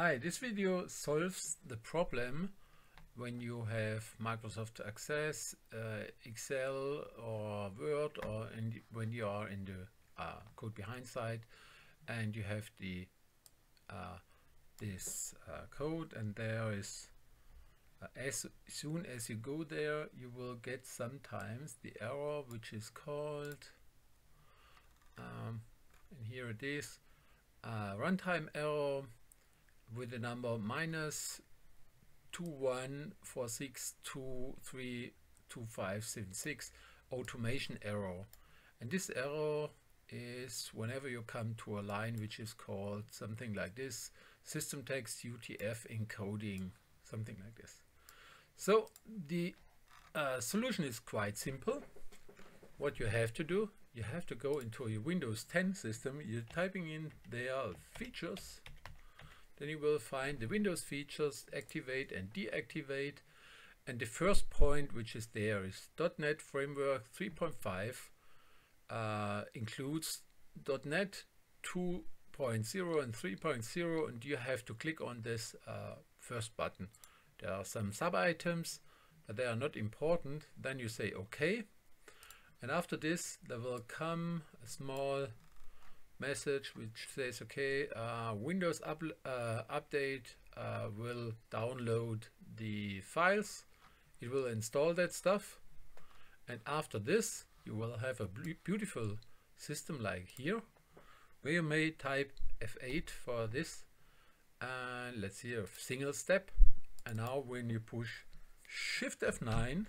Hi, this video solves the problem when you have Microsoft Access, uh, Excel or Word or in, when you are in the uh, code behind side and you have the uh, this uh, code and there is uh, as soon as you go there you will get sometimes the error which is called um, and here it is uh, runtime error with the number minus 2146232576 automation error. And this error is whenever you come to a line which is called something like this system text UTF encoding something like this. So the uh, solution is quite simple. What you have to do you have to go into your Windows 10 system. You're typing in there features then you will find the Windows features activate and deactivate. And the first point which is there is .NET Framework 3.5 uh, includes .NET 2.0 and 3.0 and you have to click on this uh, first button. There are some sub items but they are not important. Then you say OK and after this there will come a small message which says okay uh, Windows up, uh, update uh, will download the files. It will install that stuff. And after this you will have a beautiful system like here where you may type F8 for this. And let's see a single step. And now when you push shift F9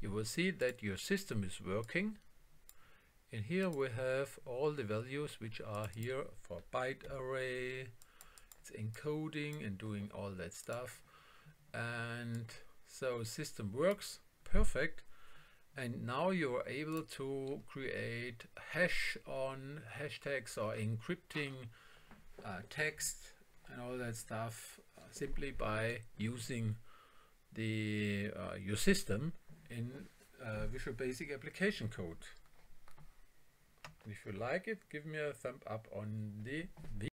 you will see that your system is working and here we have all the values which are here for byte array. It's encoding and doing all that stuff. And so system works. Perfect. And now you're able to create hash on hashtags or encrypting uh, text and all that stuff uh, simply by using the uh, your system in uh, Visual Basic application code. If you like it, give me a thumb up on the video.